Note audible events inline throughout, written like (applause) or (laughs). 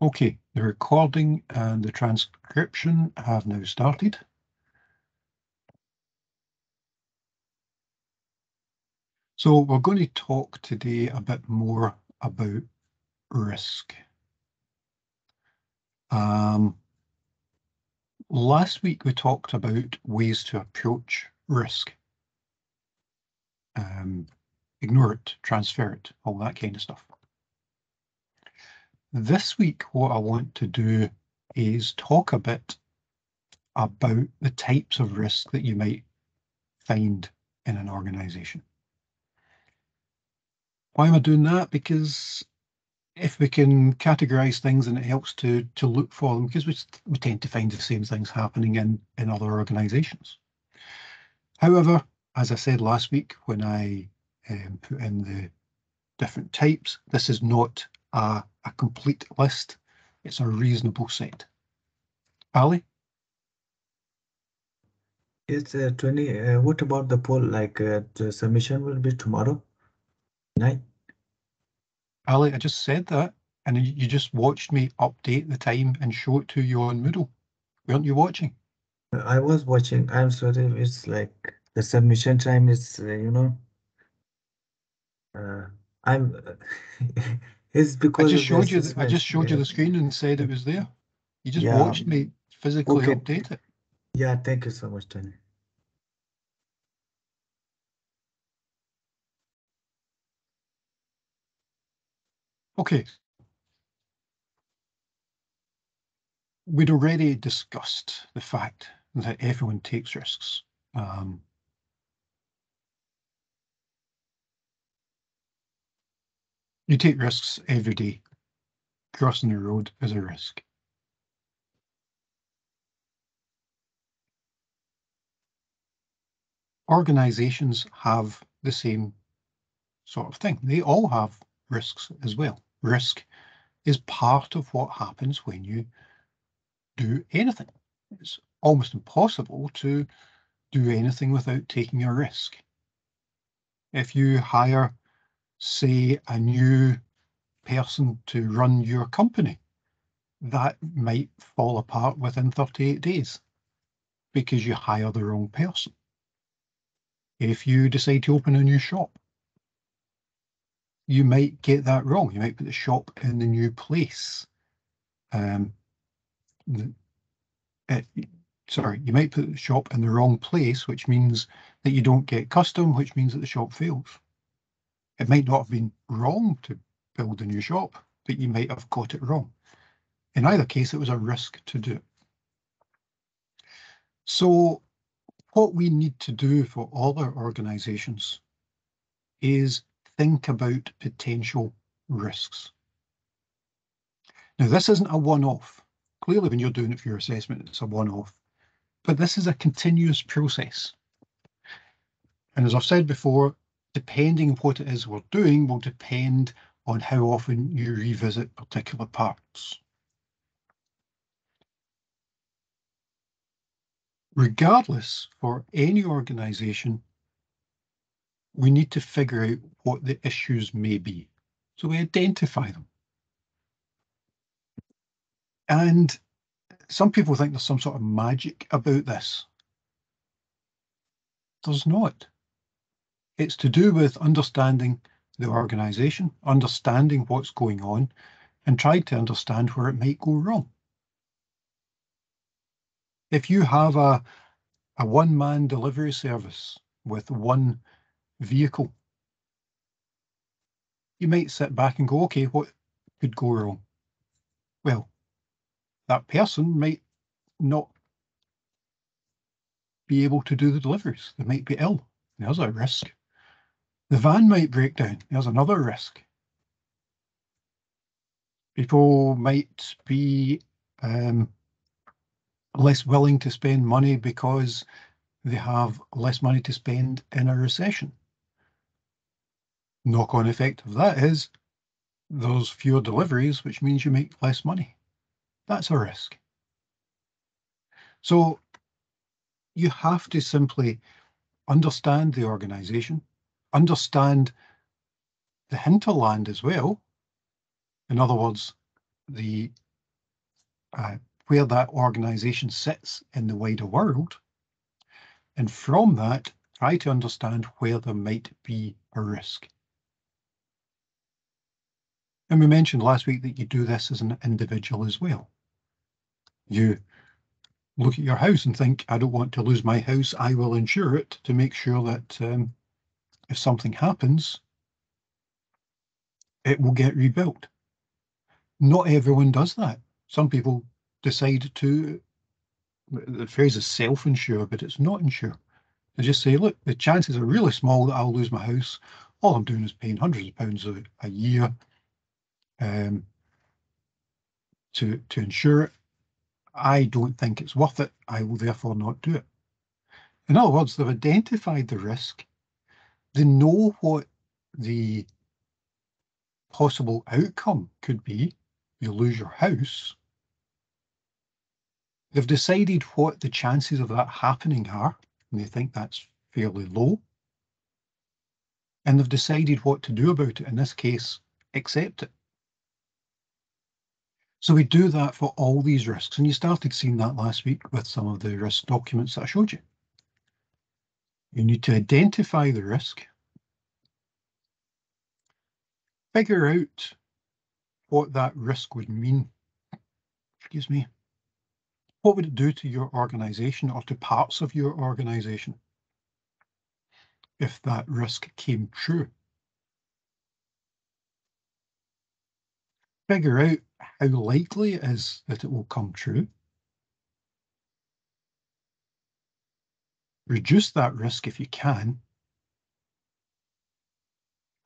Okay, the recording and the transcription have now started. So we're going to talk today a bit more about risk. Um, last week we talked about ways to approach risk. Um, ignore it, transfer it, all that kind of stuff. This week, what I want to do is talk a bit about the types of risk that you might find in an organization. Why am I doing that? Because if we can categorize things and it helps to to look for them, because we, we tend to find the same things happening in, in other organizations. However, as I said last week, when I um, put in the different types, this is not a, a complete list. It's a reasonable set. Ali? Yes, uh, Tony, uh, what about the poll? Like uh, the submission will be tomorrow night? Ali, I just said that, and you, you just watched me update the time and show it to you on Moodle. Weren't you watching? I was watching. I'm sorry, it's like the submission time is, uh, you know, uh, I'm. (laughs) it's because I just showed you. The, I just showed you the screen and said it was there. You just Yeah. watched me physically Okay. update it. Yeah, thank you so much, Tony. Okay. We'd already discussed the fact that everyone takes risks. Um, you take risks every day. Crossing the road is a risk. Organizations have the same sort of thing. They all have risks as well. Risk is part of what happens when you do anything. It's almost impossible to do anything without taking a risk. If you hire, say, a new person to run your company, that might fall apart within 38 days because you hire the wrong person. If you decide to open a new shop, you might get that wrong. You might put the shop in the new place. Um, uh, sorry, you might put the shop in the wrong place, which means that you don't get custom, which means that the shop fails. It might not have been wrong to build a new shop, but you might have got it wrong. In either case, it was a risk to do. So what we need to do for all our organizations is think about potential risks. Now, this isn't a one-off. Clearly, when you're doing it for your assessment, it's a one-off. But this is a continuous process. And as I've said before, depending what it is we're doing will depend on how often you revisit particular parts. Regardless, for any organisation, we need to figure out what the issues may be. So we identify them. And some people think there's some sort of magic about this. There's not. It's to do with understanding the organisation, understanding what's going on, and trying to understand where it might go wrong. If you have a, a one-man delivery service with one vehicle, you might sit back and go, okay, what could go wrong? Well, that person might not be able to do the deliveries. They might be ill. There's a risk. The van might break down. There's another risk. People might be um, less willing to spend money because they have less money to spend in a recession. Knock on effect of that is there's fewer deliveries, which means you make less money. That's a risk. So you have to simply understand the organization, understand the hinterland as well. In other words, the uh, where that organization sits in the wider world. And from that, try to understand where there might be a risk. And we mentioned last week that you do this as an individual as well. You look at your house and think, I don't want to lose my house. I will insure it to make sure that um, if something happens, it will get rebuilt. Not everyone does that. Some people decide to, the phrase is self-insure, but it's not insure. They just say, look, the chances are really small that I'll lose my house. All I'm doing is paying hundreds of pounds a, a year um, to, to insure it. I don't think it's worth it. I will therefore not do it. In other words, they've identified the risk. They know what the possible outcome could be. You lose your house. They've decided what the chances of that happening are, and they think that's fairly low. And they've decided what to do about it. In this case, accept it. So we do that for all these risks. And you started seeing that last week with some of the risk documents that I showed you. You need to identify the risk, figure out what that risk would mean. Excuse me. What would it do to your organization or to parts of your organization if that risk came true? Figure out how likely it is that it will come true. Reduce that risk if you can.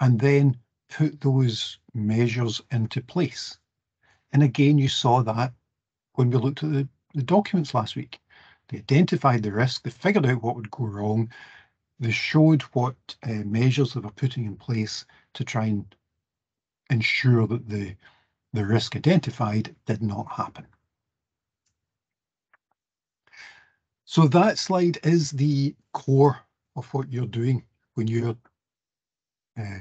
And then put those measures into place. And again, you saw that when we looked at the, the documents last week. They identified the risk, they figured out what would go wrong, they showed what uh, measures they were putting in place to try and ensure that the the risk identified did not happen. So that slide is the core of what you're doing when you're uh,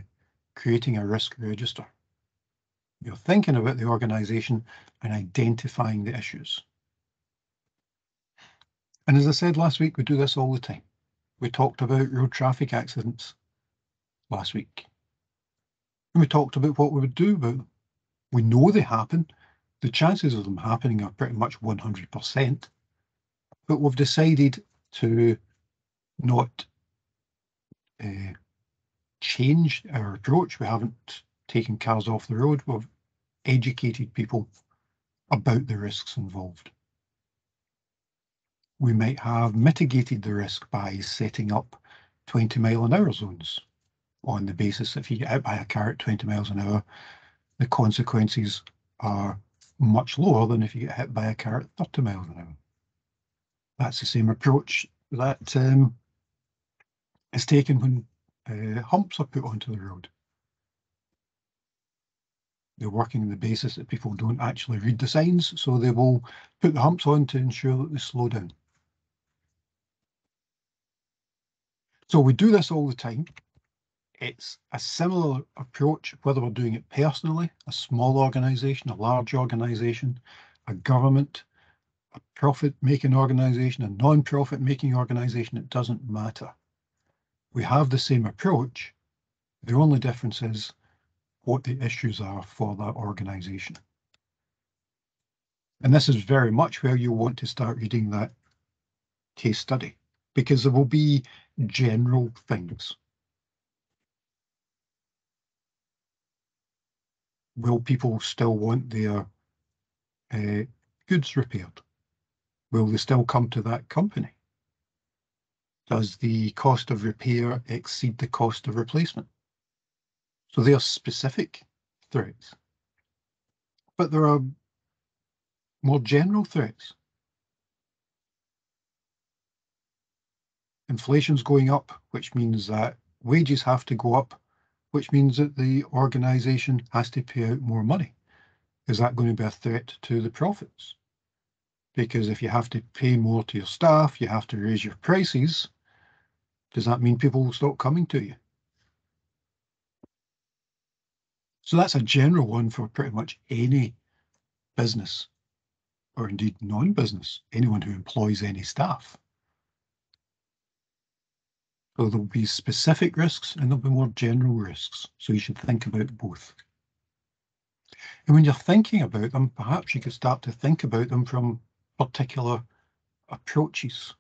creating a risk register. You're thinking about the organisation and identifying the issues. And as I said last week, we do this all the time. We talked about road traffic accidents last week. And we talked about what we would do about them. We know they happen. The chances of them happening are pretty much 100%. But we've decided to not uh, change our approach. We haven't taken cars off the road. We've educated people about the risks involved. We might have mitigated the risk by setting up 20 mile an hour zones on the basis that if you get out by a car at 20 miles an hour, the consequences are much lower than if you get hit by a car at 30 miles an hour. That's the same approach that um, is taken when uh, humps are put onto the road. They're working on the basis that people don't actually read the signs, so they will put the humps on to ensure that they slow down. So we do this all the time. It's a similar approach, whether we're doing it personally, a small organization, a large organization, a government, a profit making organization, a non-profit making organization, it doesn't matter. We have the same approach. The only difference is what the issues are for that organization. And this is very much where you want to start reading that case study because there will be general things. will people still want their uh, goods repaired? Will they still come to that company? Does the cost of repair exceed the cost of replacement? So they are specific threats. But there are more general threats. Inflation's going up, which means that wages have to go up which means that the organization has to pay out more money. Is that going to be a threat to the profits? Because if you have to pay more to your staff, you have to raise your prices. Does that mean people will stop coming to you? So that's a general one for pretty much any business. or indeed non-business, anyone who employs any staff. So there'll be specific risks and there'll be more general risks. So you should think about both. And when you're thinking about them, perhaps you could start to think about them from particular approaches.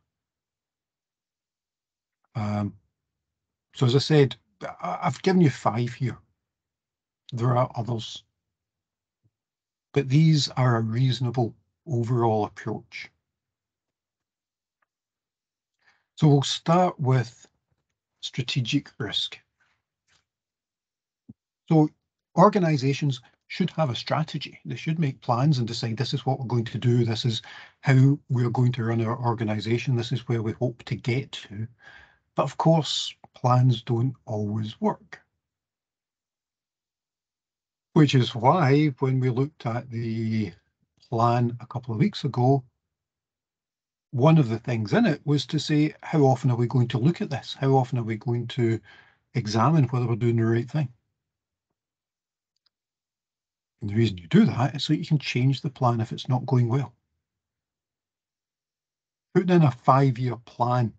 Um, so as I said, I've given you five here. There are others. But these are a reasonable overall approach. So we'll start with strategic risk. So organizations should have a strategy. They should make plans and decide this is what we're going to do. This is how we're going to run our organization. This is where we hope to get to. But of course, plans don't always work. Which is why when we looked at the plan a couple of weeks ago, one of the things in it was to say, how often are we going to look at this? How often are we going to examine whether we're doing the right thing? And the reason you do that is so you can change the plan if it's not going well. Putting in a five-year plan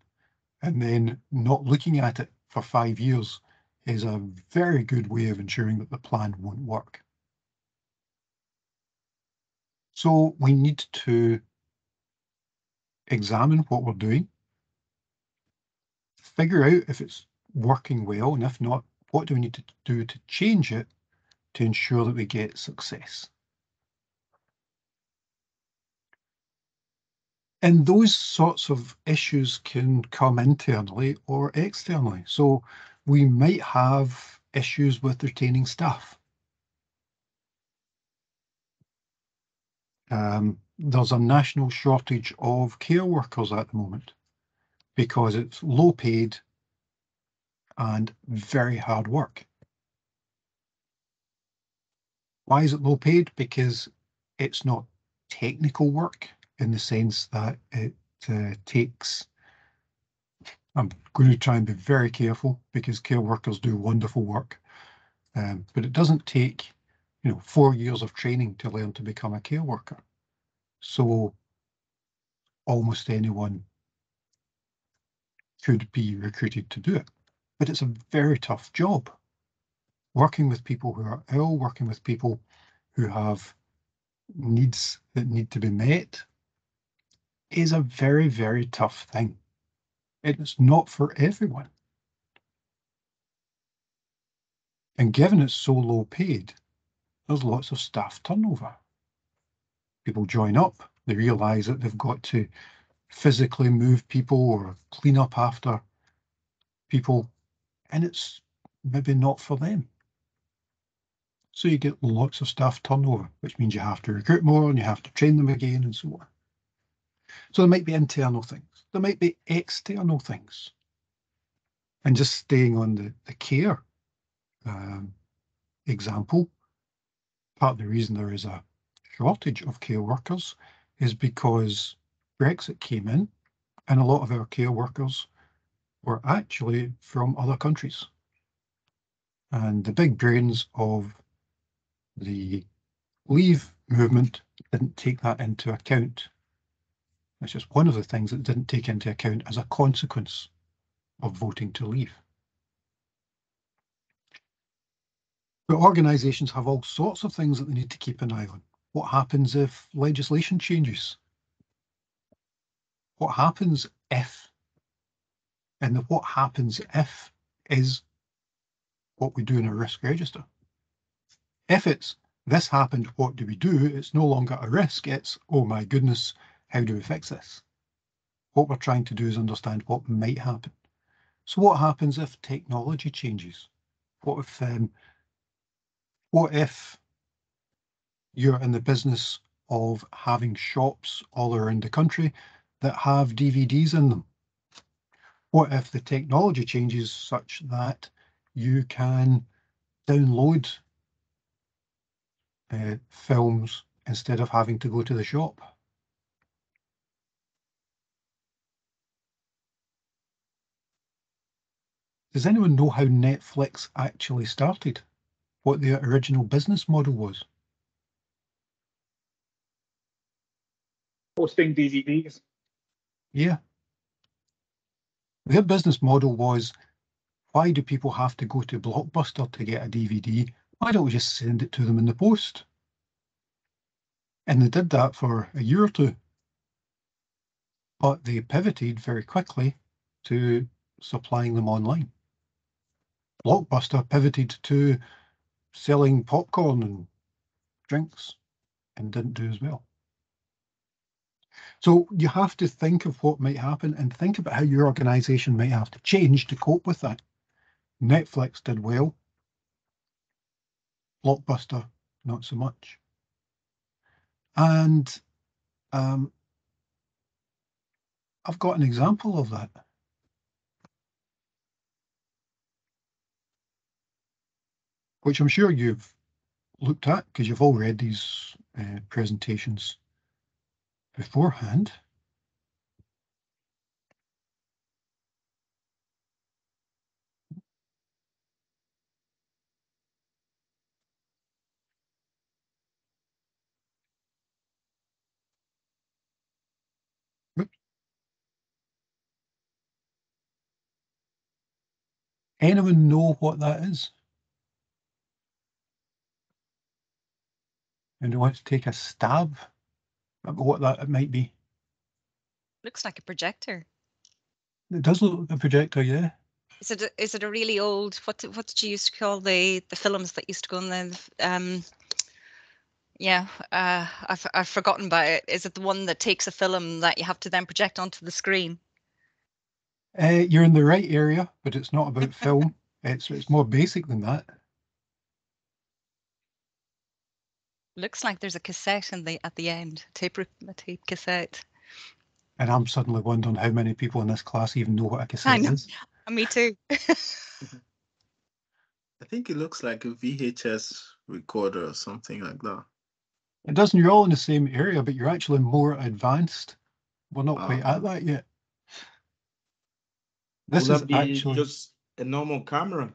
and then not looking at it for five years is a very good way of ensuring that the plan won't work. So we need to examine what we're doing, figure out if it's working well, and if not, what do we need to do to change it to ensure that we get success? And those sorts of issues can come internally or externally. So we might have issues with retaining staff. Um, there's a national shortage of care workers at the moment because it's low paid and very hard work. Why is it low paid? Because it's not technical work in the sense that it uh, takes. I'm going to try and be very careful because care workers do wonderful work, um, but it doesn't take, you know, four years of training to learn to become a care worker. So almost anyone could be recruited to do it, but it's a very tough job. Working with people who are ill, working with people who have needs that need to be met is a very, very tough thing. It's not for everyone. And given it's so low paid, there's lots of staff turnover. People join up, they realise that they've got to physically move people or clean up after people, and it's maybe not for them. So you get lots of staff turnover, which means you have to recruit more and you have to train them again and so on. So there might be internal things, there might be external things. And just staying on the, the care um, example, part of the reason there is a shortage of care workers is because Brexit came in and a lot of our care workers were actually from other countries. And the big brains of the leave movement didn't take that into account That's just one of the things that didn't take into account as a consequence of voting to leave. But organisations have all sorts of things that they need to keep an eye on. What happens if legislation changes? What happens if? And the what happens if is what we do in a risk register. If it's this happened, what do we do? It's no longer a risk. It's, oh my goodness, how do we fix this? What we're trying to do is understand what might happen. So what happens if technology changes? What if um, what if you're in the business of having shops all around the country that have DVDs in them? What if the technology changes such that you can download uh, films instead of having to go to the shop? Does anyone know how Netflix actually started? What their original business model was? posting DVDs. Yeah. Their business model was why do people have to go to Blockbuster to get a DVD? Why don't we just send it to them in the post? And they did that for a year or two. But they pivoted very quickly to supplying them online. Blockbuster pivoted to selling popcorn and drinks and didn't do as well. So you have to think of what might happen and think about how your organization might have to change to cope with that. Netflix did well. Blockbuster, not so much. And um, I've got an example of that. Which I'm sure you've looked at because you've all read these uh, presentations beforehand. Anyone know what that is? And wants to take a stab at what that might be? Looks like a projector. It does look like a projector, yeah. Is it a, is it a really old what what did you used to call the the films that used to go in the um yeah uh I've I've forgotten about it. Is it the one that takes a film that you have to then project onto the screen? Uh, you're in the right area, but it's not about (laughs) film. It's it's more basic than that. Looks like there's a cassette in the at the end, tape a tape cassette. And I'm suddenly wondering how many people in this class even know what a cassette know. is. (laughs) Me too. (laughs) I think it looks like a VHS recorder or something like that. It doesn't. You're all in the same area, but you're actually more advanced. We're not quite Ah. at that yet. This Will is be actually just a normal camera,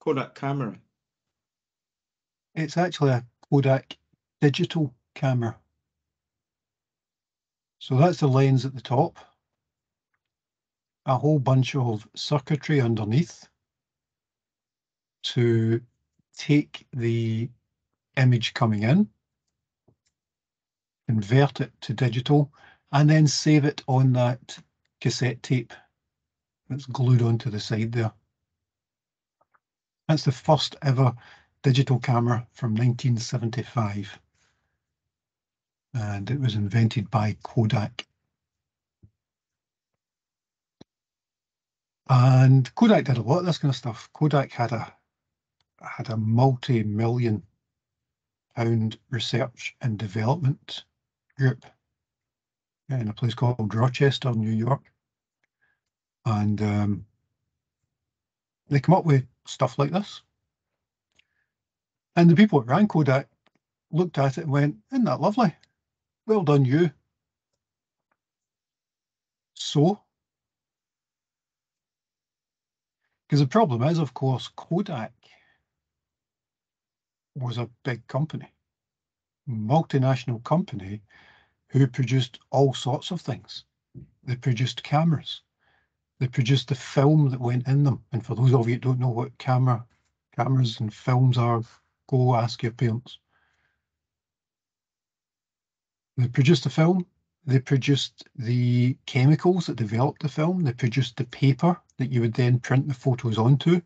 Kodak camera? it's actually a Kodak digital camera. So that's the lens at the top. A whole bunch of circuitry underneath to take the image coming in, convert it to digital, and then save it on that cassette tape that's glued onto the side there. That's the first ever digital camera from 1975. And it was invented by Kodak. And Kodak did a lot of this kind of stuff. Kodak had a had a multi-million pound research and development group in a place called Rochester, New York. And um, they come up with stuff like this. And the people at ran Kodak looked at it and went, Isn't that lovely? Well done, you. So, because the problem is, of course, Kodak was a big company, multinational company who produced all sorts of things. They produced cameras. They produced the film that went in them. And for those of you who don't know what camera cameras and films are, go ask your parents. They produced the film. They produced the chemicals that developed the film. They produced the paper that you would then print the photos onto.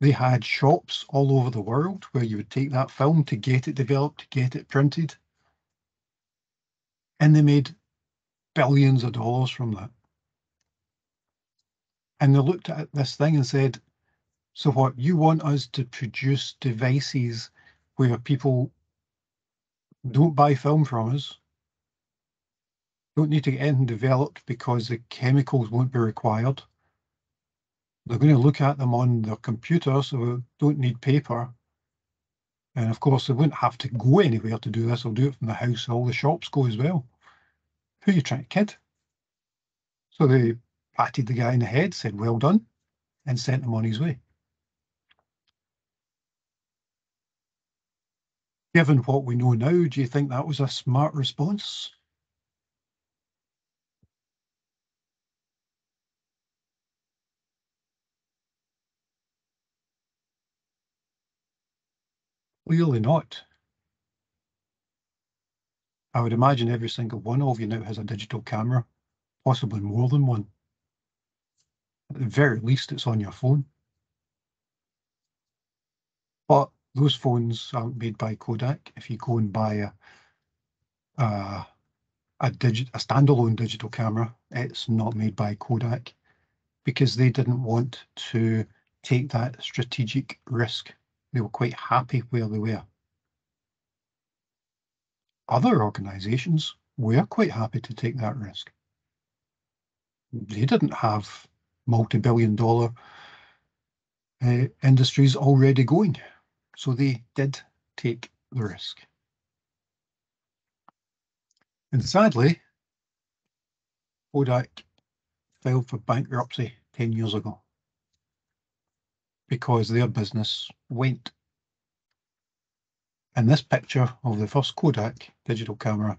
They had shops all over the world where you would take that film to get it developed, to get it printed. And they made billions of dollars from that. And they looked at this thing and said, So, what you want us to produce devices where people don't buy film from us, don't need to get anything developed because the chemicals won't be required. They're going to look at them on their computer, so don't need paper. And of course, they wouldn't have to go anywhere to do this. They'll do it from the house. All the shops go as well. Who are you trying to kid? So they patted the guy in the head, said, well done, and sent him on his way. Given what we know now, do you think that was a smart response? Clearly not. I would imagine every single one of you now has a digital camera, possibly more than one. At the very least, it's on your phone. But those phones aren't made by Kodak. If you go and buy a a, a a standalone digital camera, it's not made by Kodak because they didn't want to take that strategic risk. They were quite happy where they were. Other organizations were quite happy to take that risk. They didn't have multi-billion dollar uh, industries already going. So they did take the risk. And sadly, Kodak filed for bankruptcy 10 years ago because their business went. And this picture of the first Kodak digital camera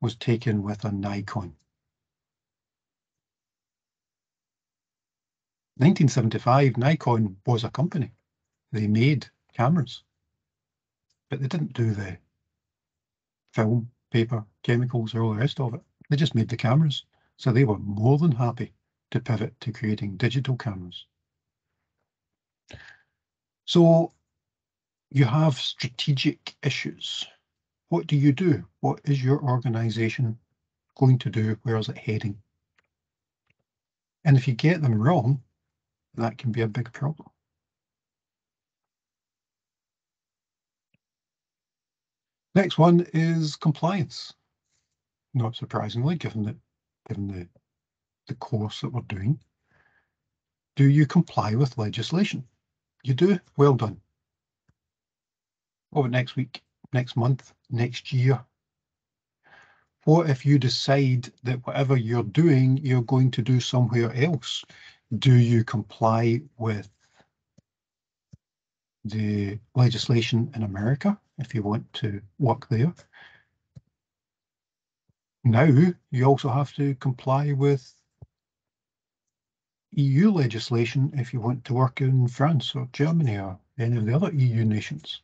was taken with a Nikon. 1975, Nikon was a company. They made cameras, but they didn't do the film, paper, chemicals, or all the rest of it. They just made the cameras. So they were more than happy to pivot to creating digital cameras. So you have strategic issues. What do you do? What is your organization going to do? Where is it heading? And if you get them wrong, that can be a big problem. Next one is compliance. Not surprisingly, given that given the the course that we're doing. Do you comply with legislation? You do? Well done. Over next week, next month, next year. What if you decide that whatever you're doing, you're going to do somewhere else? Do you comply with the legislation in America if you want to work there? Now you also have to comply with EU legislation if you want to work in France or Germany or any of the other EU nations.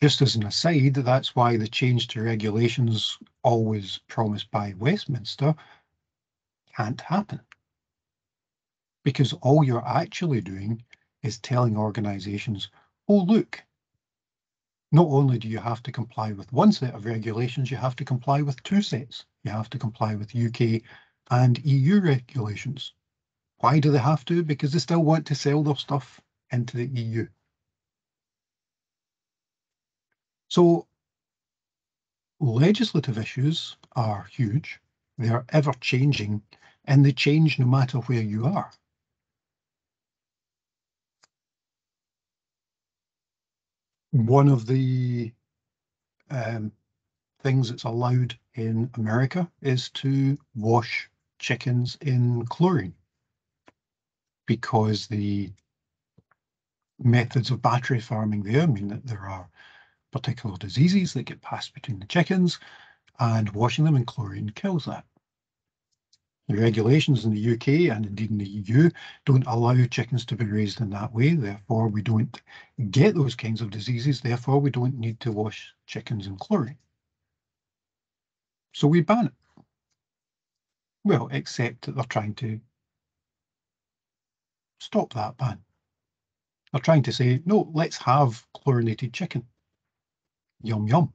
Just as an aside, that's why the change to regulations always promised by Westminster can't happen. Because all you're actually doing is telling organisations, oh, look, not only do you have to comply with one set of regulations, you have to comply with two sets. You have to comply with UK and EU regulations. Why do they have to? Because they still want to sell their stuff into the EU. So legislative issues are huge. They are ever changing and they change no matter where you are. one of the um, things that's allowed in America is to wash chickens in chlorine because the methods of battery farming there mean that there are particular diseases that get passed between the chickens and washing them in chlorine kills that. The regulations in the UK and indeed in the EU don't allow chickens to be raised in that way. Therefore, we don't get those kinds of diseases. Therefore, we don't need to wash chickens in chlorine. So we ban it. Well, except that they're trying to stop that ban. They're trying to say, no, let's have chlorinated chicken. Yum, yum.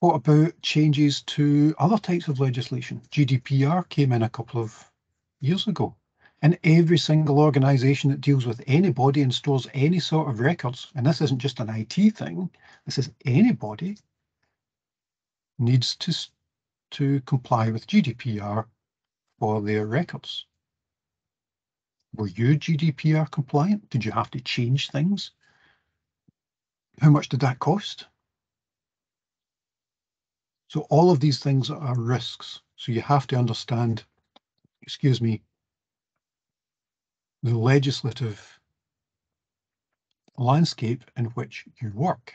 What about changes to other types of legislation? GDPR came in a couple of years ago. And every single organisation that deals with anybody and stores any sort of records, and this isn't just an IT thing, this is anybody, needs to, to comply with GDPR for their records. Were you GDPR compliant? Did you have to change things? How much did that cost? So all of these things are risks. So you have to understand, excuse me, the legislative landscape in which you work.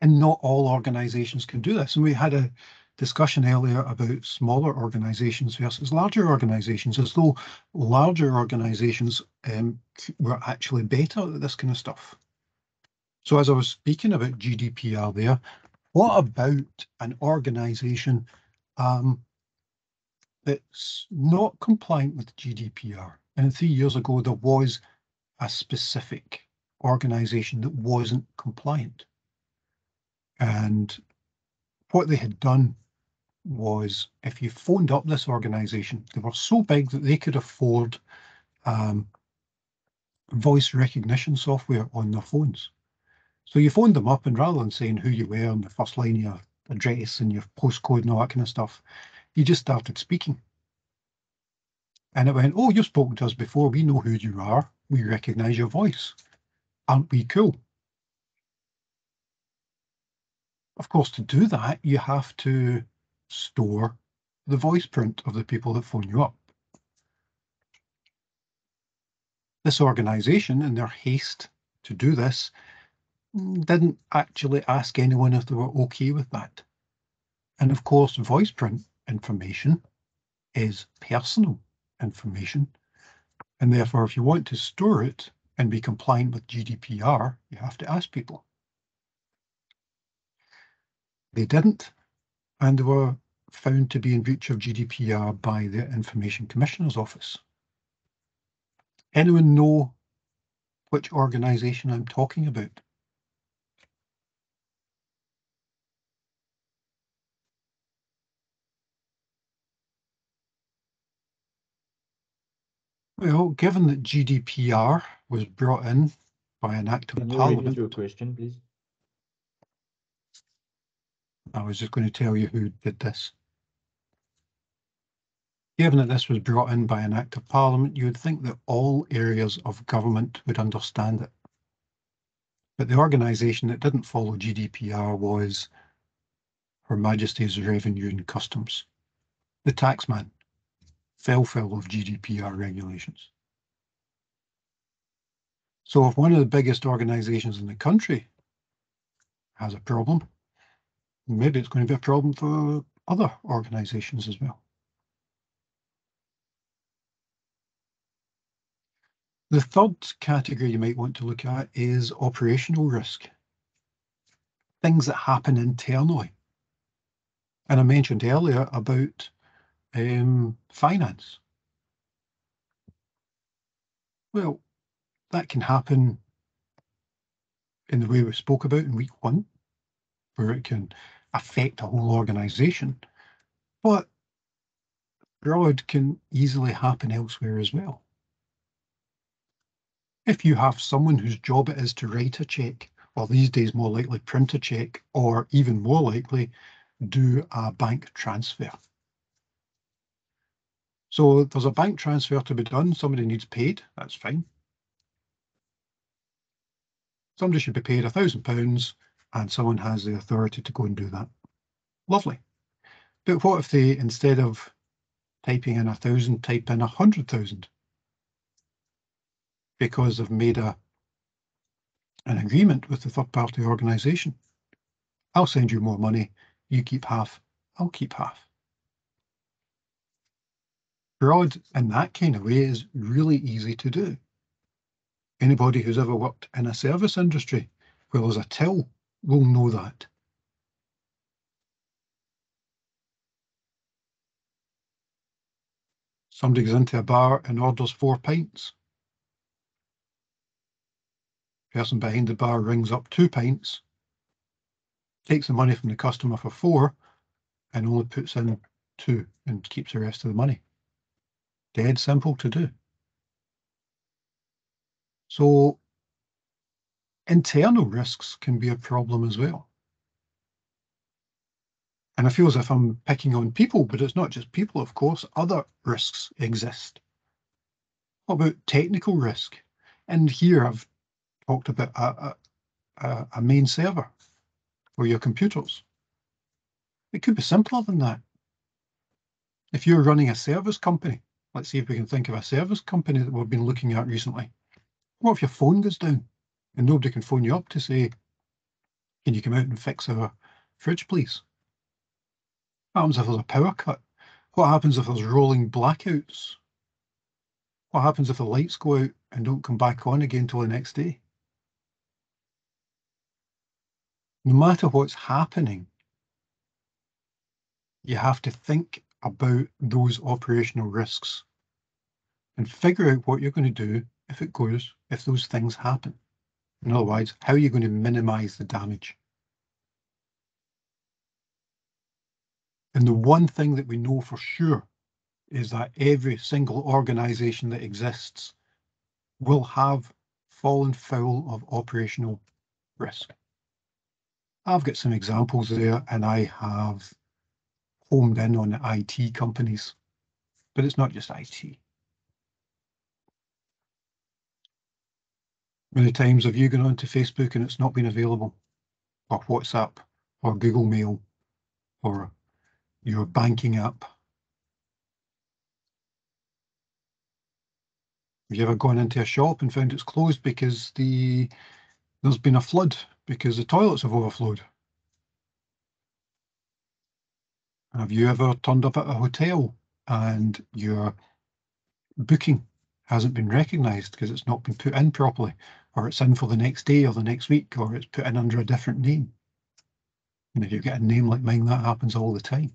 And not all organizations can do this. And we had a discussion earlier about smaller organisations versus larger organisations, as though larger organisations um, were actually better at this kind of stuff. So as I was speaking about GDPR there, what about an organisation um, that's not compliant with GDPR? And three years ago, there was a specific organisation that wasn't compliant. And what they had done was if you phoned up this organisation, they were so big that they could afford um, voice recognition software on their phones. So you phoned them up and rather than saying who you were and the first line of your address and your postcode and all that kind of stuff, you just started speaking. And it went, oh, you've spoken to us before. We know who you are. We recognise your voice. Aren't we cool? Of course, to do that, you have to store the voice print of the people that phone you up. This organisation, in their haste to do this, didn't actually ask anyone if they were okay with that. And of course, voice print information is personal information. And therefore, if you want to store it and be compliant with GDPR, you have to ask people. They didn't, and were found to be in breach of GDPR by the Information Commissioner's Office. Anyone know which organisation I'm talking about? Well, given that GDPR was brought in by an act of Can you repeat parliament, your question, please? I was just going to tell you who did this. Given that this was brought in by an act of parliament, you would think that all areas of government would understand it. But the organisation that didn't follow GDPR was Her Majesty's Revenue and Customs. The taxman fell foul of GDPR regulations. So if one of the biggest organisations in the country has a problem, maybe it's going to be a problem for other organisations as well. The third category you might want to look at is operational risk. Things that happen internally. And I mentioned earlier about um, finance. Well, that can happen in the way we spoke about in week one, where it can affect a whole organisation, but fraud can easily happen elsewhere as well. If you have someone whose job it is to write a check, or these days more likely print a check, or even more likely do a bank transfer. So there's a bank transfer to be done, somebody needs paid, that's fine. Somebody should be paid a thousand pounds and someone has the authority to go and do that. Lovely. But what if they, instead of typing in a thousand, type in a hundred thousand? Because they've made a an agreement with the third party organisation. I'll send you more money, you keep half, I'll keep half. Fraud in that kind of way is really easy to do. Anybody who's ever worked in a service industry where there's a till will know that. Somebody goes into a bar and orders four pints. Person behind the bar rings up two pints, takes the money from the customer for four, and only puts in two and keeps the rest of the money. Dead simple to do. So internal risks can be a problem as well. And I feel as if I'm picking on people, but it's not just people, of course, other risks exist. What about technical risk? And here I've talked about a, a, a main server for your computers. It could be simpler than that. If you're running a service company, let's see if we can think of a service company that we've been looking at recently. What if your phone goes down and nobody can phone you up to say, can you come out and fix our fridge, please? What happens if there's a power cut? What happens if there's rolling blackouts? What happens if the lights go out and don't come back on again till the next day? No matter what's happening, you have to think about those operational risks and figure out what you're going to do if it goes, if those things happen. In other words, how are you going to minimize the damage? And the one thing that we know for sure is that every single organization that exists will have fallen foul of operational risk. I've got some examples there and I have homed in on IT companies, but it's not just IT. Many times have you gone onto Facebook and it's not been available, or WhatsApp, or Google Mail, or your banking app? Have you ever gone into a shop and found it's closed because the there's been a flood because the toilets have overflowed? Have you ever turned up at a hotel and your booking hasn't been recognised because it's not been put in properly, or it's in for the next day or the next week, or it's put in under a different name? And if you get a name like mine, that happens all the time.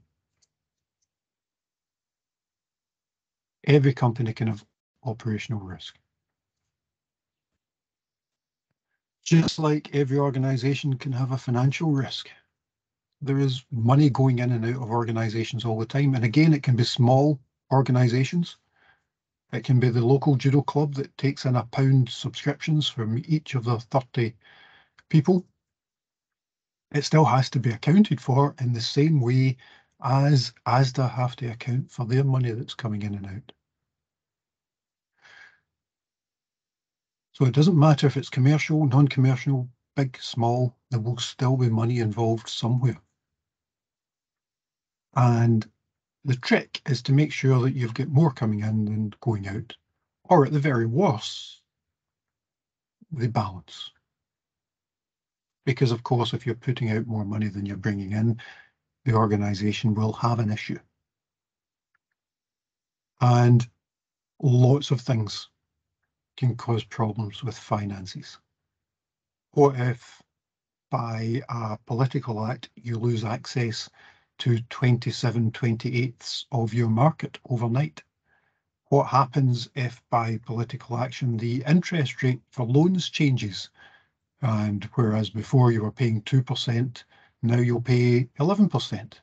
Every company can have operational risk. Just like every organization can have a financial risk. There is money going in and out of organizations all the time. And again, it can be small organizations. It can be the local judo club that takes in a pound subscriptions from each of the 30 people. It still has to be accounted for in the same way as ASDA have to account for their money that's coming in and out. So it doesn't matter if it's commercial, non-commercial, big, small, there will still be money involved somewhere. And the trick is to make sure that you've got more coming in than going out, or at the very worst, the balance. Because of course, if you're putting out more money than you're bringing in, the organization will have an issue. And lots of things can cause problems with finances. What if by a political act you lose access to 27 28ths of your market overnight? What happens if by political action the interest rate for loans changes? And whereas before you were paying 2%, now you'll pay 11%.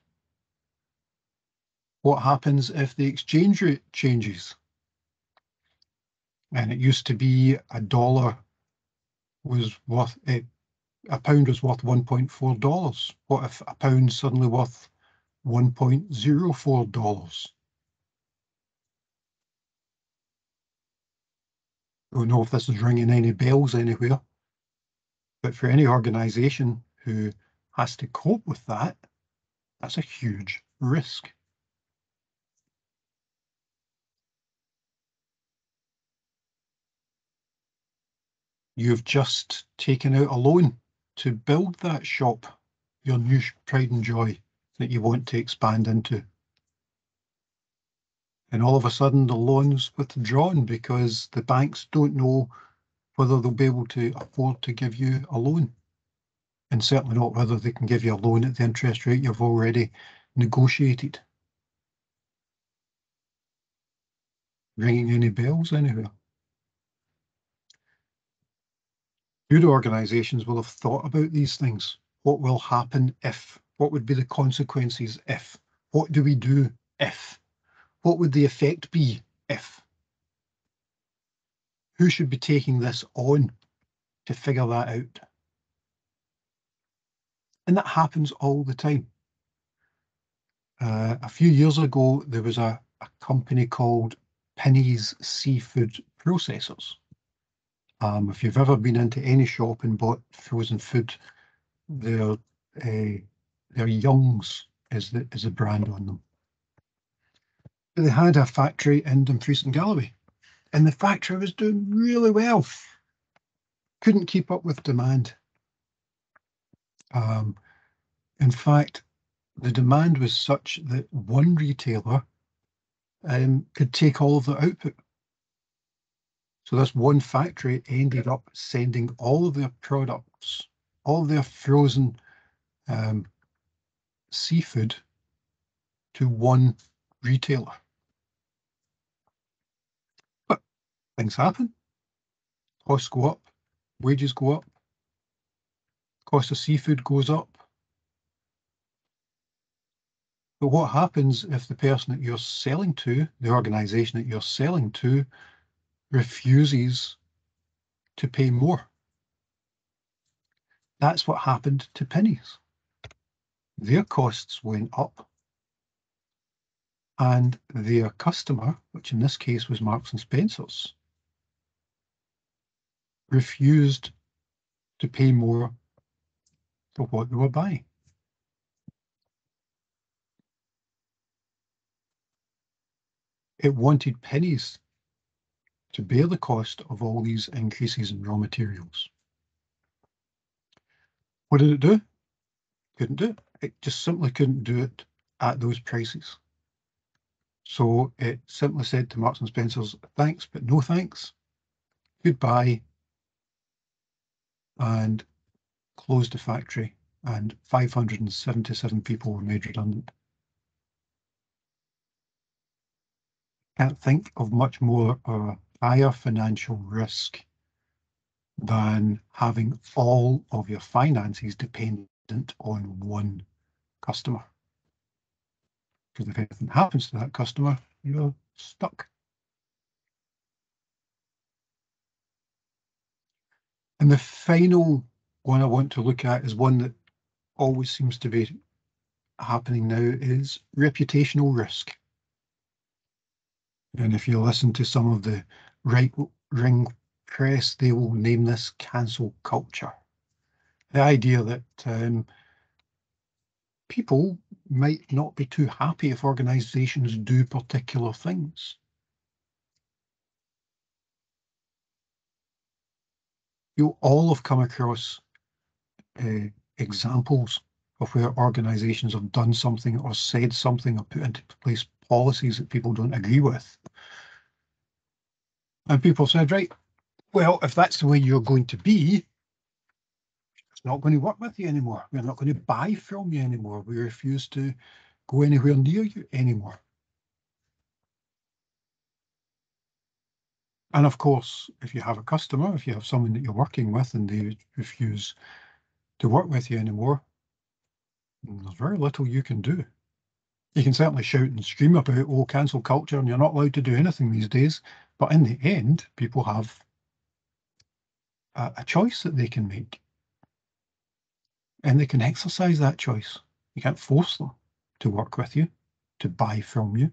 What happens if the exchange rate changes? And it used to be a dollar was worth it, a pound was worth 1.4 dollars. What if a pound suddenly worth 1.04 dollars? Don't know if this is ringing any bells anywhere, but for any organization who has to cope with that, that's a huge risk. You've just taken out a loan to build that shop, your new pride and joy that you want to expand into. And all of a sudden the loan's withdrawn because the banks don't know whether they'll be able to afford to give you a loan. And certainly not whether they can give you a loan at the interest rate you've already negotiated. Ringing any bells anywhere? Good organisations will have thought about these things. What will happen if? What would be the consequences if? What do we do if? What would the effect be if? Who should be taking this on to figure that out? And that happens all the time. Uh, a few years ago, there was a, a company called Pinneys Seafood Processors. Um, if you've ever been into any shop and bought frozen food, their uh, their Youngs is the is a brand on them. They had a factory in Dumfries and Galloway, and the factory was doing really well. Couldn't keep up with demand. Um, in fact, the demand was such that one retailer um, could take all of the output. So this one factory ended up sending all of their products, all of their frozen um, seafood to one retailer. But things happen. Costs go up, wages go up, cost of seafood goes up. But what happens if the person that you're selling to, the organization that you're selling to, refuses to pay more? That's what happened to Pinneys. Their costs went up and their customer, which in this case was Marks and Spencer's, refused to pay more for what they were buying. It wanted Pinneys to bear the cost of all these increases in raw materials. What did it do? Couldn't do it. It just simply couldn't do it at those prices. So it simply said to Marks and Spencer's, thanks, but no thanks. Goodbye. And closed the factory and 577 people were made redundant. Can't think of much more of a higher financial risk than having all of your finances dependent on one customer. Because if anything happens to that customer, you're stuck. And the final one I want to look at is one that always seems to be happening now is reputational risk. And if you listen to some of the right ring press, they will name this cancel culture. The idea that um, people might not be too happy if organizations do particular things. You all have come across uh, examples of where organizations have done something or said something or put into place policies that people don't agree with. And people said, right, well, if that's the way you're going to be, not going to work with you anymore. We're not going to buy from you anymore. We refuse to go anywhere near you anymore. And of course, if you have a customer, if you have someone that you're working with and they refuse to work with you anymore, there's very little you can do. You can certainly shout and scream about, oh, cancel culture, and you're not allowed to do anything these days. But in the end, people have a, a choice that they can make. And they can exercise that choice. You can't force them to work with you, to buy from you,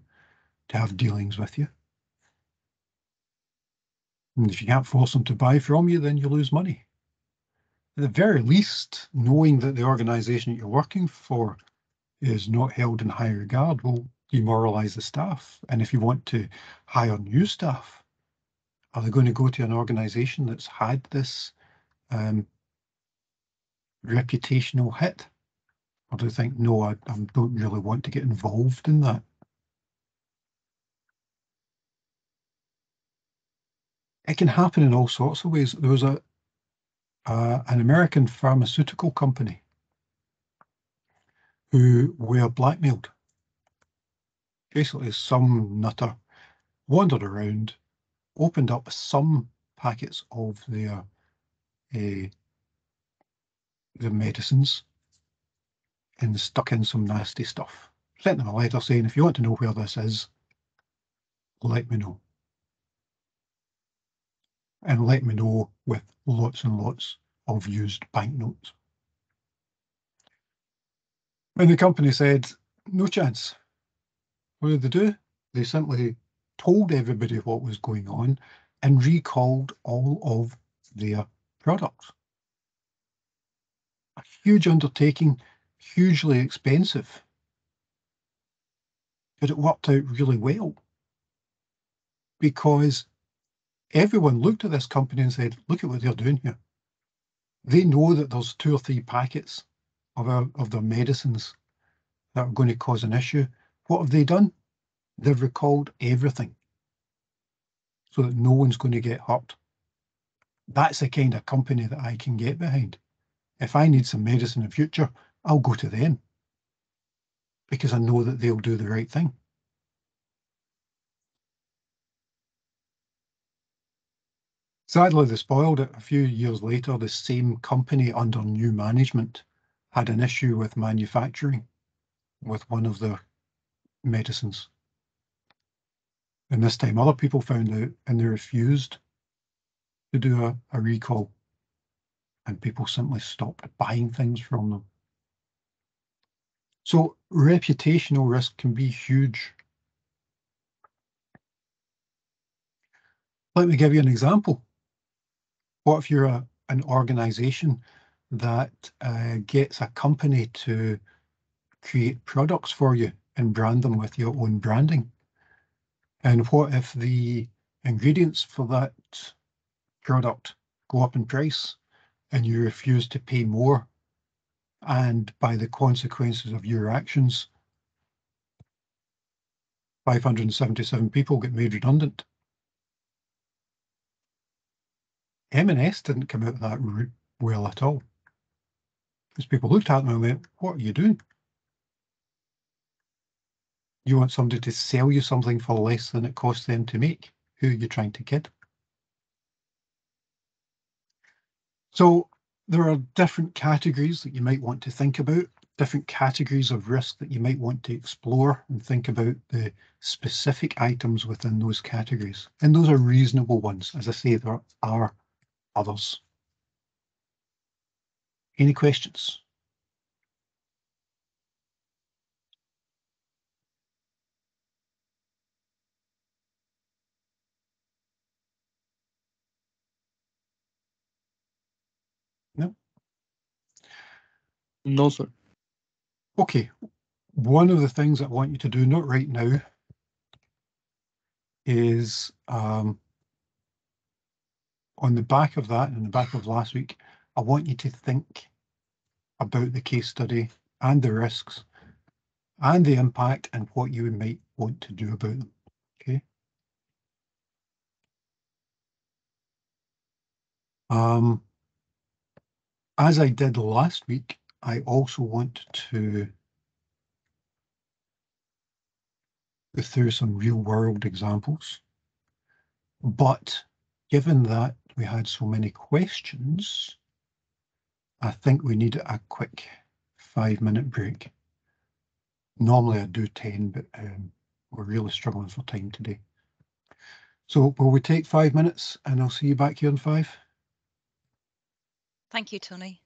to have dealings with you. And if you can't force them to buy from you, then you lose money at the very least, knowing that the organization that you're working for is not held in high regard will demoralize the staff. And if you want to hire new staff, are they going to go to an organization that's had this um, reputational hit? Or do they think, no, I, I don't really want to get involved in that? It can happen in all sorts of ways. There was a, uh, an American pharmaceutical company who were blackmailed. Basically, some nutter wandered around, opened up some packets of their uh, the medicines and stuck in some nasty stuff. Sent them a letter saying, if you want to know where this is, let me know and let me know with lots and lots of used banknotes. When the company said, no chance, what did they do? They simply told everybody what was going on and recalled all of their products. A huge undertaking, hugely expensive, but it worked out really well because everyone looked at this company and said, look at what they're doing here. They know that there's two or three packets of, our, of their medicines that are going to cause an issue, what have they done? They've recalled everything so that no one's going to get hurt. That's the kind of company that I can get behind. If I need some medicine in the future, I'll go to them because I know that they'll do the right thing. Sadly, they spoiled it. A few years later, the same company under new management had an issue with manufacturing with one of their medicines. And this time other people found out and they refused to do a, a recall. And people simply stopped buying things from them. So reputational risk can be huge. Let me give you an example. What if you're a, an organization that uh, gets a company to create products for you and brand them with your own branding? And what if the ingredients for that product go up in price and you refuse to pay more? And by the consequences of your actions, 577 people get made redundant. M&S didn't come out that route well at all. Because people looked at them and went, what are you doing? You want somebody to sell you something for less than it costs them to make. Who are you trying to kid? So there are different categories that you might want to think about, different categories of risk that you might want to explore and think about the specific items within those categories. And those are reasonable ones. As I say, there are others. Any questions? No, sir. Okay. One of the things I want you to do, not right now, is um, on the back of that and the back of last week, I want you to think about the case study and the risks and the impact and what you might want to do about them. Okay. Um, as I did last week, I also want to go through some real world examples. But given that we had so many questions, I think we need a quick five minute break. Normally I do 10, but um, we're really struggling for time today. So will we take five minutes and I'll see you back here in five? Thank you, Tony.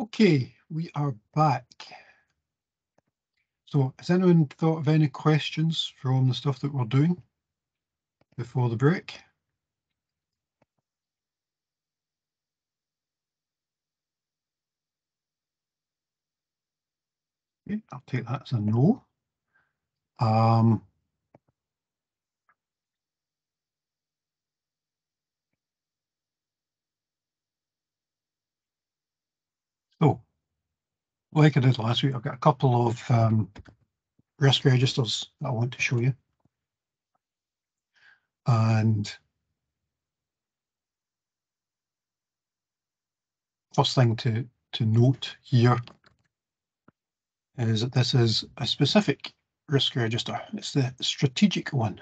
Okay, we are back. So has anyone thought of any questions from the stuff that we're doing before the break? Okay, I'll take that as a no. Um, so, like I did last week, I've got a couple of um, risk registers that I want to show you. And first thing to, to note here is that this is a specific risk register. It's the strategic one.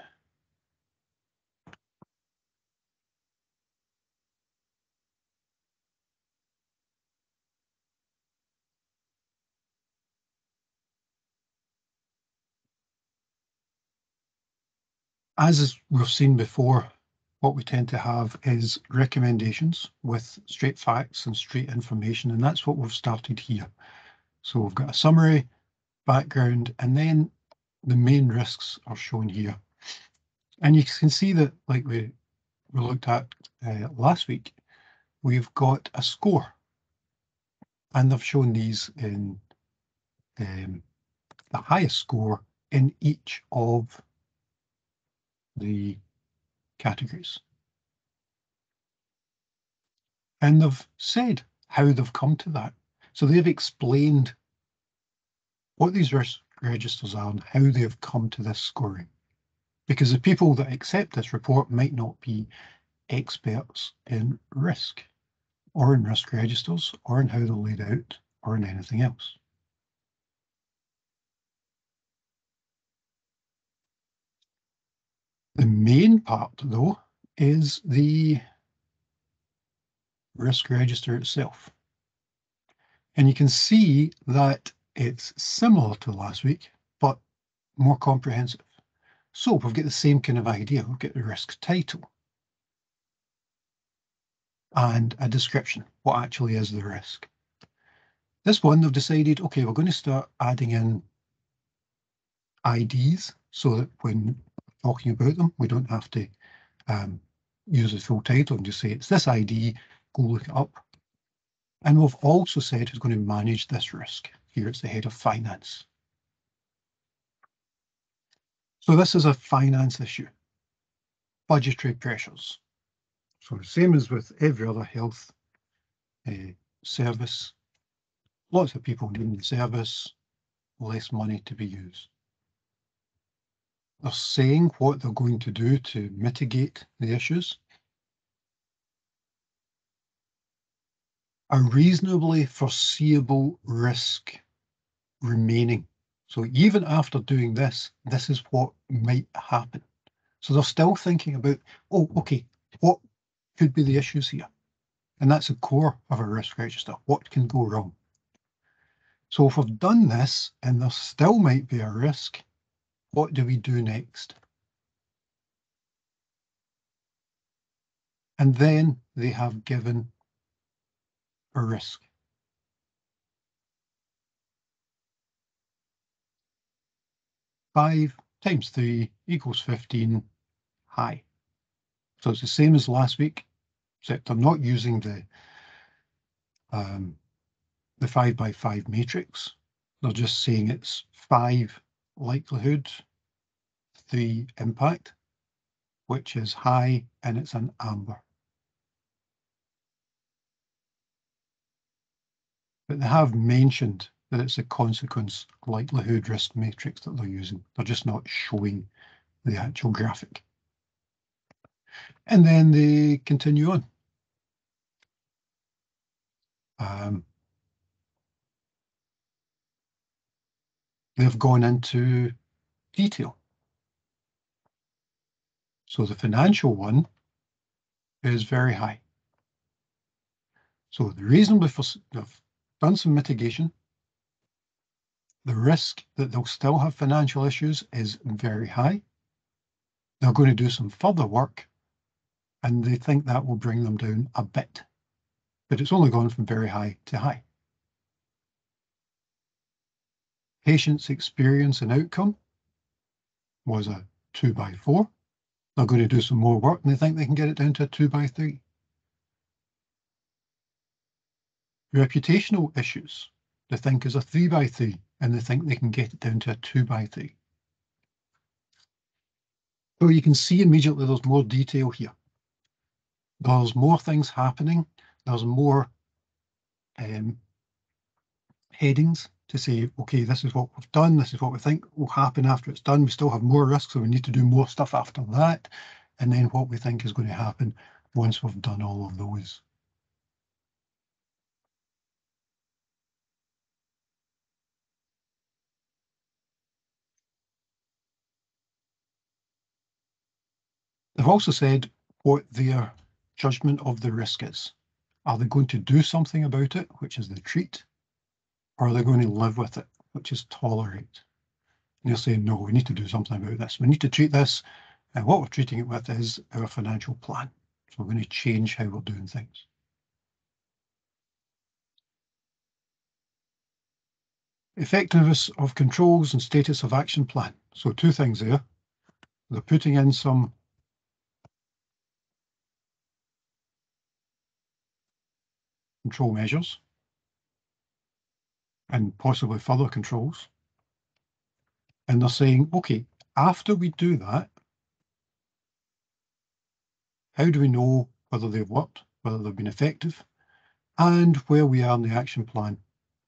As we've seen before, what we tend to have is recommendations with straight facts and straight information, and that's what we've started here. So we've got a summary, background, and then the main risks are shown here. And you can see that, like we, we looked at uh, last week, we've got a score. And they've shown these in um, the highest score in each of the categories. And they've said how they've come to that. So they've explained what these risk registers are and how they have come to this scoring. Because the people that accept this report might not be experts in risk or in risk registers or in how they're laid out or in anything else. The part, though, is the risk register itself. And you can see that it's similar to last week, but more comprehensive. So we've got the same kind of idea. We've got the risk title and a description. What actually is the risk? This one, they've decided, okay, we're going to start adding in IDs so that when talking about them, we don't have to um, use the full title and just say it's this ID, go look it up. And we've also said who's going to manage this risk. Here it's the head of finance. So this is a finance issue. Budgetary pressures. So same as with every other health uh, service, lots of people needing the service, less money to be used. They're saying what they're going to do to mitigate the issues. A reasonably foreseeable risk remaining. So even after doing this, this is what might happen. So they're still thinking about, oh, okay, what could be the issues here? And that's the core of a risk register. What can go wrong? So if we've done this and there still might be a risk, what do we do next? And then they have given a risk. Five times three equals 15 high. So it's the same as last week, except I'm not using the um, the five by five matrix. They're just saying it's five likelihood, three impact, which is high and it's an amber. But they have mentioned that it's a consequence likelihood risk matrix that they're using. They're just not showing the actual graphic. And then they continue on. Um, they've gone into detail. So the financial one is very high. So the reason they've done some mitigation, the risk that they'll still have financial issues is very high. They're going to do some further work and they think that will bring them down a bit. But it's only gone from very high to high. Patient's experience and outcome was a two by four. They're going to do some more work and they think they can get it down to a two by three. Reputational issues, they think is a three by three and they think they can get it down to a two by three. So you can see immediately there's more detail here. There's more things happening. There's more um, headings to say, okay, this is what we've done. This is what we think will happen after it's done. We still have more risks, so we need to do more stuff after that. And then what we think is going to happen once we've done all of those. They've also said what their judgment of the risk is. Are they going to do something about it, which is the treat, or are they going to live with it, which is tolerate? And they're saying, no, we need to do something about this. We need to treat this, and what we're treating it with is our financial plan. So we're going to change how we're doing things. Effectiveness of controls and status of action plan. So two things there. They're putting in some control measures and possibly further controls. And they're saying, okay, after we do that, how do we know whether they've worked, whether they've been effective, and where we are in the action plan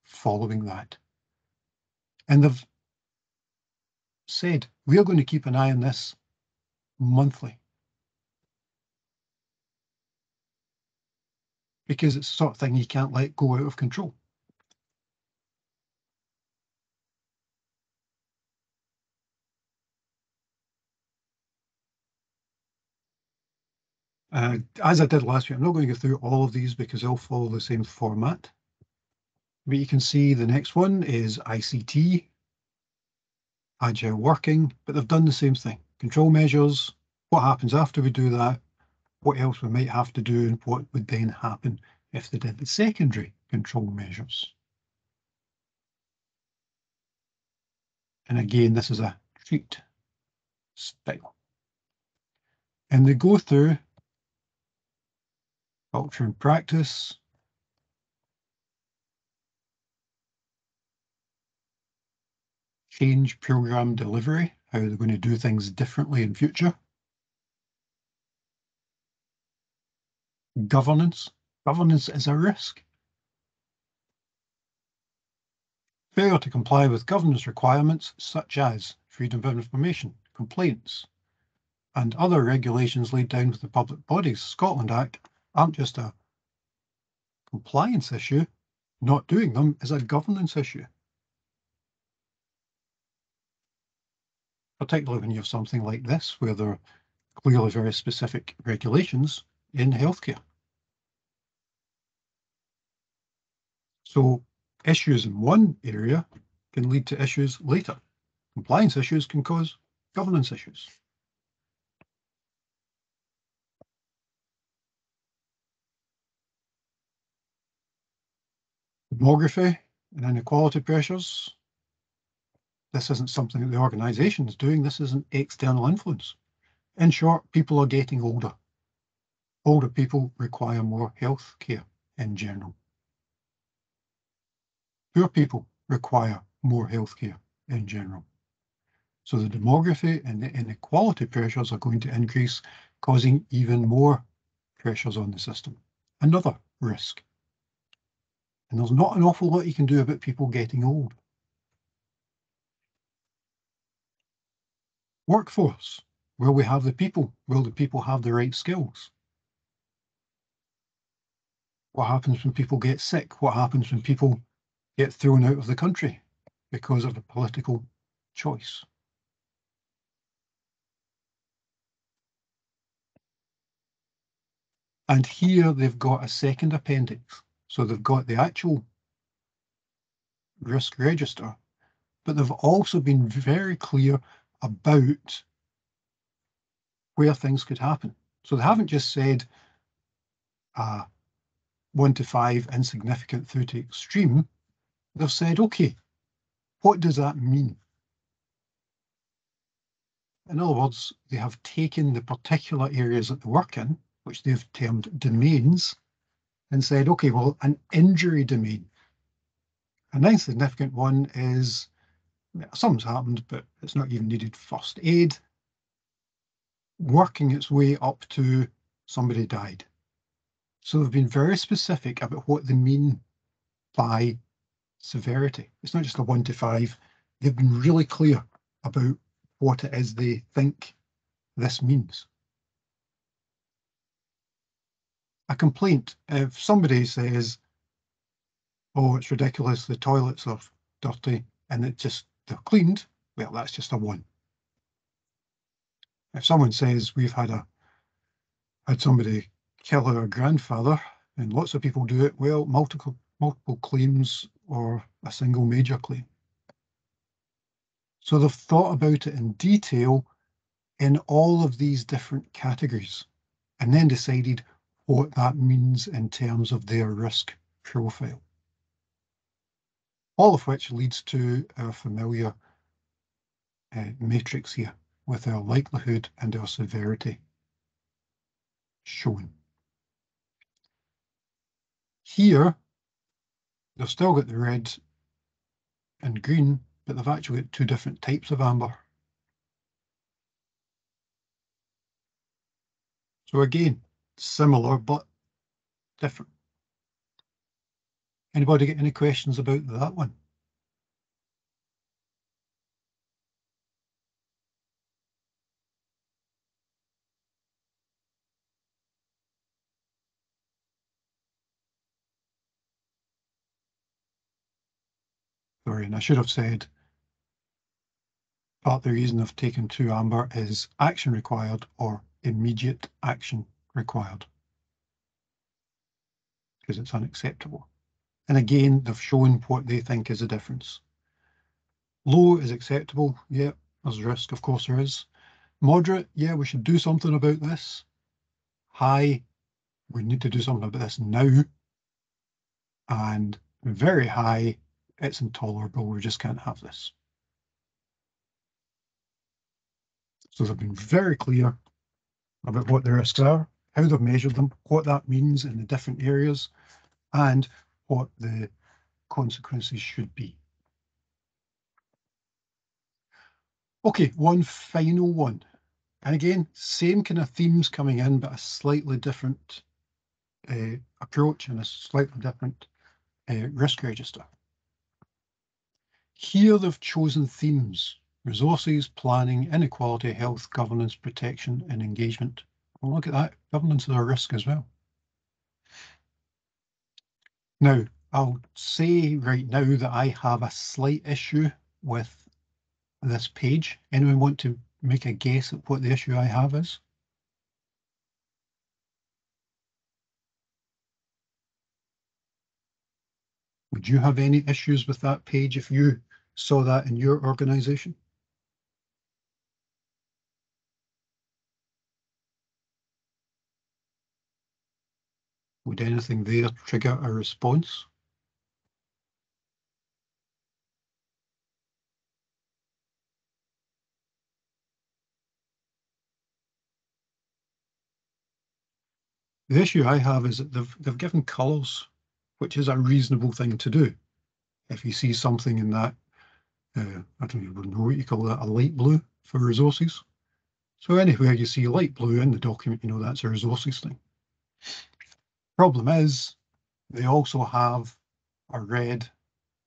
following that? And they've said, we are going to keep an eye on this monthly. because it's the sort of thing you can't let go out of control. Uh, as I did last week, I'm not going to go through all of these because they'll follow the same format. But you can see the next one is ICT, agile working, but they've done the same thing. Control measures, what happens after we do that, what else we might have to do and what would then happen if they did the secondary control measures. And again, this is a treat style. And they go through culture and practice, change program delivery, how they're going to do things differently in future. governance. Governance is a risk. Failure to comply with governance requirements such as freedom of information, complaints, and other regulations laid down with the Public Bodies Scotland Act aren't just a compliance issue, not doing them is a governance issue. Particularly when you have something like this, where there are clearly very specific regulations in healthcare. So issues in one area can lead to issues later. Compliance issues can cause governance issues. Demography and inequality pressures. This isn't something that the organisation is doing. This is an external influence. In short, people are getting older older people require more health care in general. Poor people require more health care in general. So the demography and the inequality pressures are going to increase, causing even more pressures on the system. Another risk. And there's not an awful lot you can do about people getting old. Workforce. Will we have the people? Will the people have the right skills? What happens when people get sick? What happens when people get thrown out of the country because of a political choice? And here they've got a second appendix. So they've got the actual risk register, but they've also been very clear about where things could happen. So they haven't just said, uh, one to five, insignificant through to extreme, they've said, okay, what does that mean? In other words, they have taken the particular areas that they work in, which they've termed domains, and said, okay, well, an injury domain. A nice significant one is something's happened, but it's not even needed first aid, working its way up to somebody died. So they've been very specific about what they mean by severity. It's not just a one to five. They've been really clear about what it is they think this means. A complaint, if somebody says, oh, it's ridiculous, the toilets are dirty and it just, they're cleaned, well, that's just a one. If someone says we've had a, had somebody kill our grandfather and lots of people do it, well, multiple, multiple claims or a single major claim. So they've thought about it in detail in all of these different categories and then decided what that means in terms of their risk profile. All of which leads to our familiar uh, matrix here with our likelihood and our severity shown. Here, they've still got the red and green, but they've actually got two different types of amber. So again, similar but different. Anybody get any questions about that one? Sorry, and I should have said part of the reason I've taken two amber is action required or immediate action required because it's unacceptable. And again, they've shown what they think is the difference. Low is acceptable. Yeah, there's risk. Of course there is. Moderate. Yeah, we should do something about this. High. We need to do something about this now. And very high. It's intolerable. We just can't have this. So they've been very clear about what the risks are, how they've measured them, what that means in the different areas, and what the consequences should be. Okay, one final one. And again, same kind of themes coming in, but a slightly different uh, approach and a slightly different uh, risk register. Here they've chosen themes, resources, planning, inequality, health, governance, protection and engagement. Well, look at that, governance is a risk as well. Now, I'll say right now that I have a slight issue with this page. Anyone want to make a guess at what the issue I have is? Would you have any issues with that page if you saw that in your organization? Would anything there trigger a response? The issue I have is that they've, they've given colours, which is a reasonable thing to do. If you see something in that, uh, I don't even know what you call that, a light blue for resources. So anywhere you see light blue in the document, you know that's a resources thing. Problem is, they also have a red,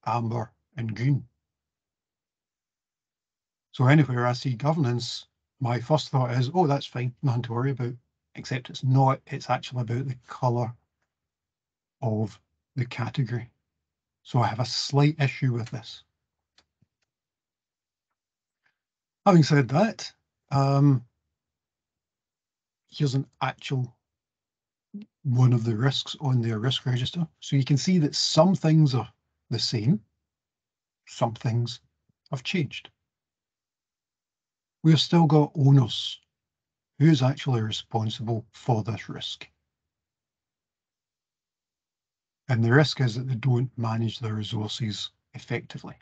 amber and green. So anywhere I see governance, my first thought is, oh, that's fine, nothing to worry about except it's not, it's actually about the colour of the category. So I have a slight issue with this. Having said that, um, here's an actual one of the risks on their risk register. So you can see that some things are the same, some things have changed. We've still got owners who's actually responsible for this risk? And the risk is that they don't manage their resources effectively.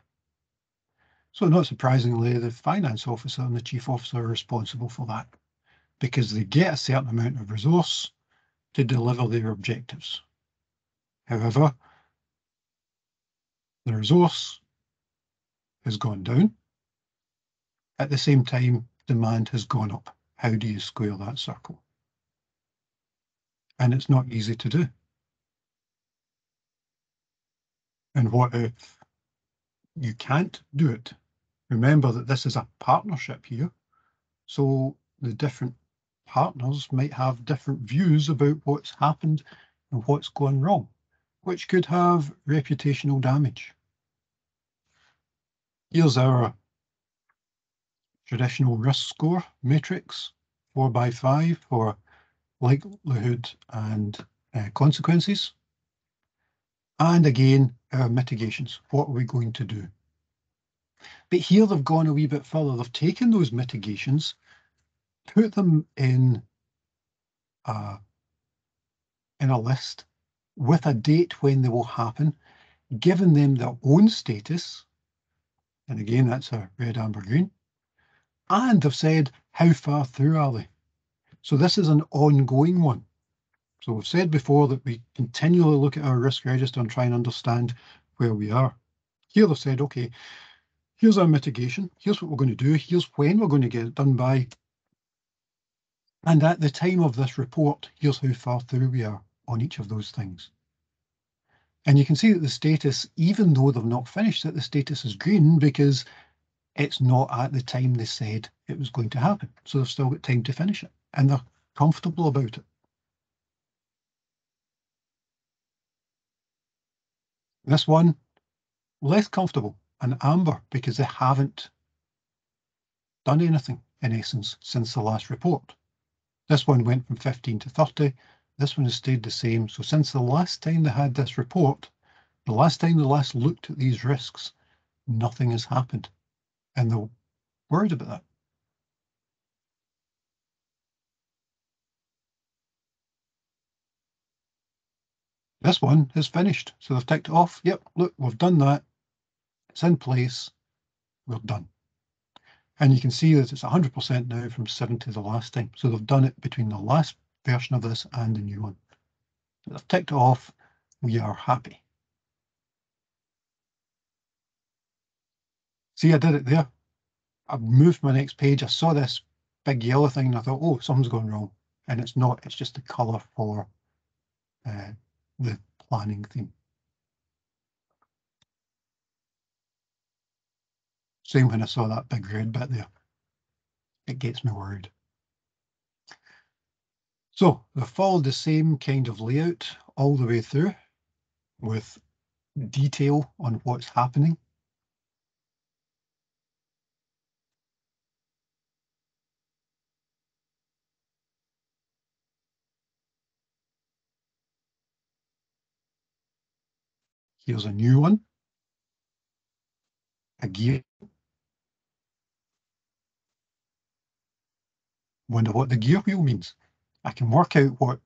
So not surprisingly, the finance officer and the chief officer are responsible for that because they get a certain amount of resource to deliver their objectives. However, the resource has gone down. At the same time, demand has gone up. How do you square that circle? And it's not easy to do. And what if you can't do it? Remember that this is a partnership here. So the different partners might have different views about what's happened and what's gone wrong, which could have reputational damage. Here's our traditional risk score matrix, four by five for likelihood and uh, consequences. And again, our mitigations. What are we going to do? But here they've gone a wee bit further. They've taken those mitigations, put them in a, in a list with a date when they will happen, given them their own status. And again, that's a red, amber, green. And they've said, how far through are they? So this is an ongoing one. So we've said before that we continually look at our risk register and try and understand where we are. Here they've said, okay, here's our mitigation. Here's what we're going to do. Here's when we're going to get it done by. And at the time of this report, here's how far through we are on each of those things. And you can see that the status, even though they've not finished it, the status is green because it's not at the time they said it was going to happen. So they've still got time to finish it and they're comfortable about it. This one, less comfortable and amber because they haven't done anything in essence since the last report. This one went from 15 to 30. This one has stayed the same. So since the last time they had this report, the last time they last looked at these risks, nothing has happened. And they're worried about that. This one is finished. So they've ticked off. Yep, look, we've done that. It's in place. We're done. And you can see that it's 100% now from 70 the last time. So they've done it between the last version of this and the new one. They've ticked off. We are happy. See, I did it there. I moved my next page. I saw this big yellow thing and I thought, oh, something's gone wrong. And it's not, it's just the colour for uh, the planning theme. Same when I saw that big red bit there. It gets me worried. So they followed the same kind of layout all the way through with detail on what's happening. Here's a new one. A Wonder what the gear wheel means. I can work out what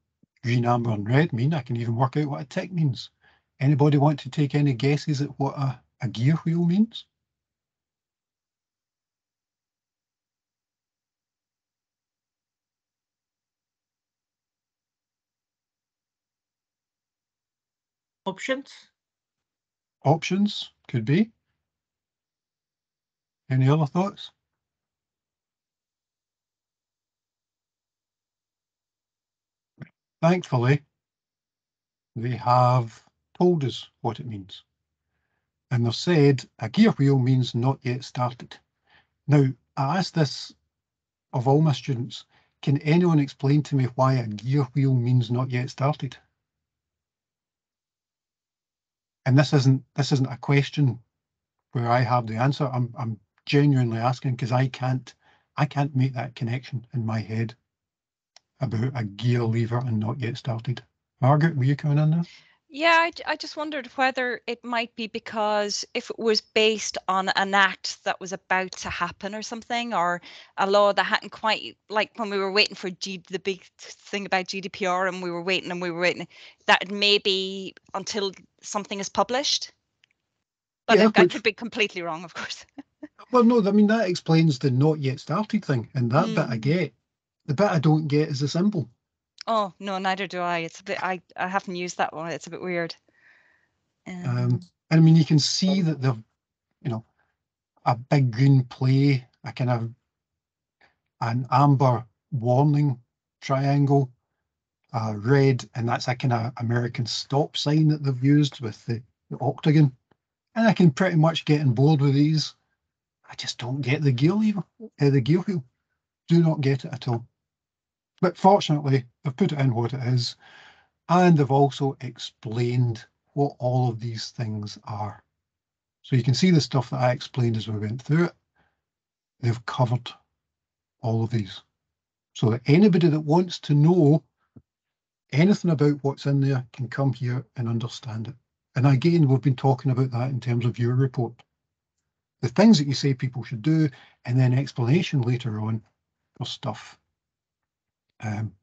green, amber and red mean. I can even work out what a tick means. Anybody want to take any guesses at what a, a gear wheel means? Options? Options could be. Any other thoughts? Thankfully, they have told us what it means. And they've said a gear wheel means not yet started. Now, I asked this of all my students, can anyone explain to me why a gear wheel means not yet started? And this isn't this isn't a question where I have the answer. I'm I'm genuinely asking because I can't I can't make that connection in my head about a gear lever and not yet started. Margaret, were you coming in there? Yeah, I just wondered whether it might be because if it was based on an act that was about to happen or something, or a law that hadn't quite, like when we were waiting for G, the big thing about GDPR and we were waiting and we were waiting, that maybe until something is published. But Yeah, I, I could be completely wrong, of course. (laughs) Well, no, I mean that explains the not yet started thing, and that bit I Mm. get. The bit I don't get is the symbol. Oh no, neither do I. It's a bit. I I haven't used that one. It's a bit weird. Um, Um, and I mean, you can see that they've, you know, a big green play, a kind of an amber warning triangle, uh, red, and that's a kind of American stop sign that they've used with the, the octagon. And I can pretty much get on board with these. I just don't get the gear lever, uh, the gear wheel. Do not get it at all. But fortunately, they've put it in what it is, and they've also explained what all of these things are. So you can see the stuff that I explained as we went through it. They've covered all of these. So that anybody that wants to know anything about what's in there can come here and understand it. And again, we've been talking about that in terms of your report. The things that you say people should do, and then explanation later on for stuff um,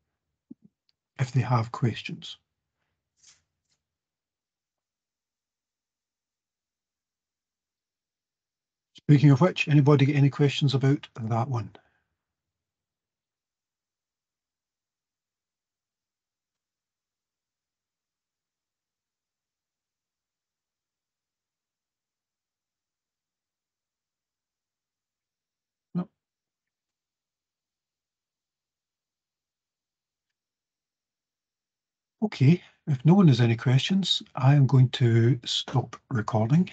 if they have questions. Speaking of which, anybody get any questions about that one? Okay, if no one has any questions, I am going to stop recording.